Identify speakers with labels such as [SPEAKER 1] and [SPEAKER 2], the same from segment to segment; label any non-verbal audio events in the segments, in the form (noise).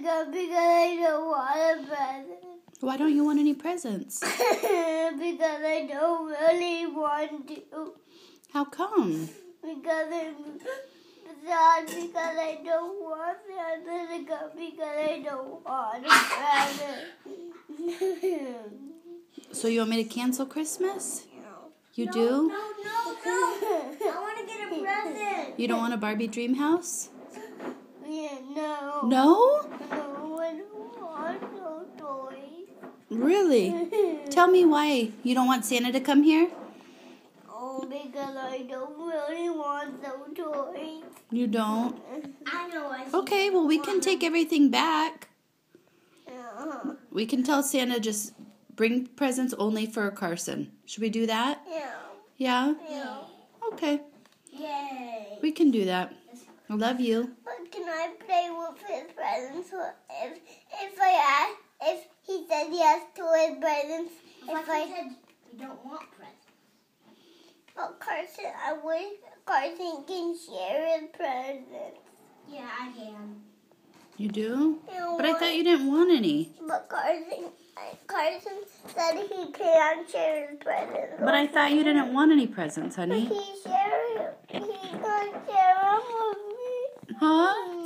[SPEAKER 1] because I don't want a present.
[SPEAKER 2] Why don't you want any presents? (laughs)
[SPEAKER 1] because I don't really want to.
[SPEAKER 2] How come?
[SPEAKER 1] Because I'm sad because I don't want present. Because I don't want a present.
[SPEAKER 2] So you want me to cancel Christmas? You
[SPEAKER 3] No,
[SPEAKER 2] do?
[SPEAKER 3] No, no, no. I want to get a present.
[SPEAKER 2] You don't want a Barbie dream house?
[SPEAKER 1] yeah, no.
[SPEAKER 2] No?
[SPEAKER 1] No, I don't want no toys.
[SPEAKER 2] Really? Tell me why you don't want Santa to come here?
[SPEAKER 1] Oh, because I don't really want no toys.
[SPEAKER 2] You don't?
[SPEAKER 3] I know. I.
[SPEAKER 2] Okay, well, we can take everything back.
[SPEAKER 1] Yeah.
[SPEAKER 2] We can tell Santa just bring presents only for Carson. Should we do that?
[SPEAKER 1] Yeah.
[SPEAKER 2] Yeah?
[SPEAKER 1] Yeah.
[SPEAKER 2] Okay,
[SPEAKER 3] Yay.
[SPEAKER 2] we can do that. I love you.
[SPEAKER 1] But can I play with his presents if if I ask if he said yes to his presents?
[SPEAKER 3] If
[SPEAKER 1] If
[SPEAKER 3] I
[SPEAKER 1] I
[SPEAKER 3] said you don't want presents.
[SPEAKER 1] but Carson, I wish Carson can share his presents.
[SPEAKER 3] Yeah, I can.
[SPEAKER 2] You do?
[SPEAKER 1] You
[SPEAKER 2] But I thought you didn't want any.
[SPEAKER 1] But Carson, Carson said he can't share his presents.
[SPEAKER 2] But I thought you didn't want any presents,
[SPEAKER 1] But
[SPEAKER 2] honey.
[SPEAKER 1] he share he can share them with me.
[SPEAKER 2] Huh? Hmm.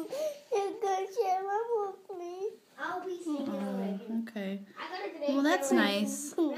[SPEAKER 2] that's nice. (laughs)